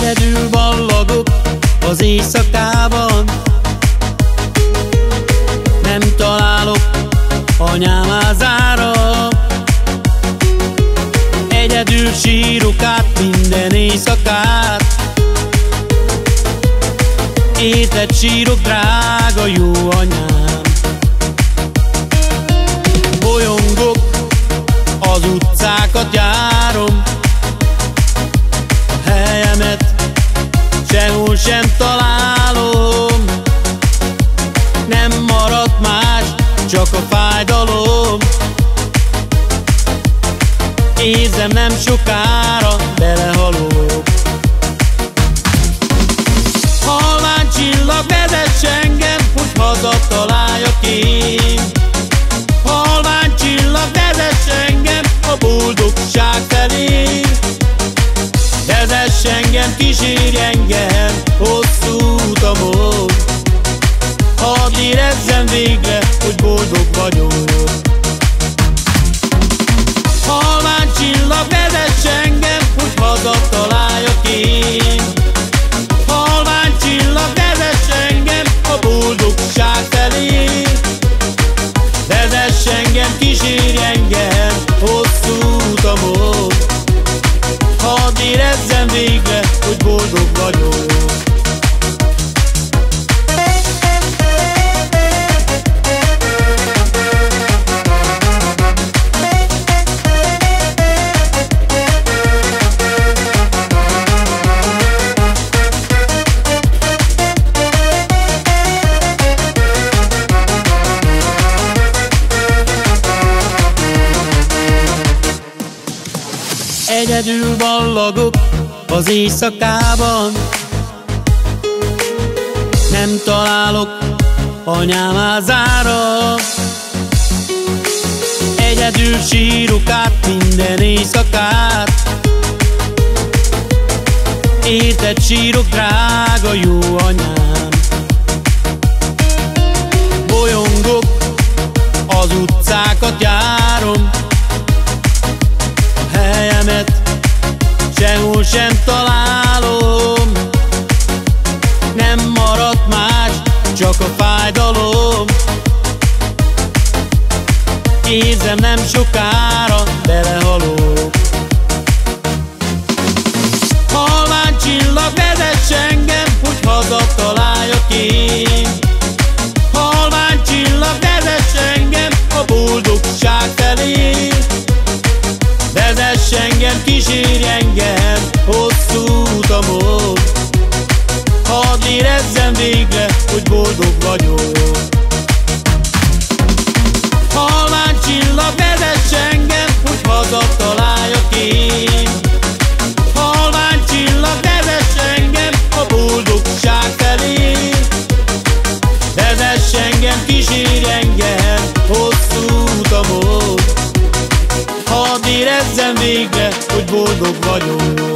Egyedül ballagok az éjszakában. Nem találok anyám ázára Egyedül sírok át minden éjszakát. Étet sírok, drága jó anyám. Csak a fájdalom. Érzem nem sokára belehalok. Halvány csillag vezess engem, hogy haza találjak én. Halvány csillag vezess engem a boldogság felé. Vezess engem, kísérj engem érezzem végre, hogy boldog vagyok. Halvány csillag vezess engem, hogy haza találjak én. Halvány csillag vezess engem a boldogság felé. Vezess engem, kísérj engem hosszú utamon Hadd érezzem végre, Egyedül ballagok az éjszakában. Nem találok anyám házára Egyedül sírok át minden éjszakát. Érted sírok, drága jó anyám Sem találom. Nem maradt más, csak a fájdalom. Érzem nem sokára belehalok. Halvány csillag vezess engem, hogy haza találjak én. Halvány csillag vezess engem a boldogság felé. Vezess engem, kísérj hogy boldog vagyok. Halvány csillag vezess engem, hogy haza találjak én. Halvány csillag vezess engem a boldogság felé. Vezess engem, kísérj engem hosszú utamon. Hadd érezzem végre, hogy boldog vagyok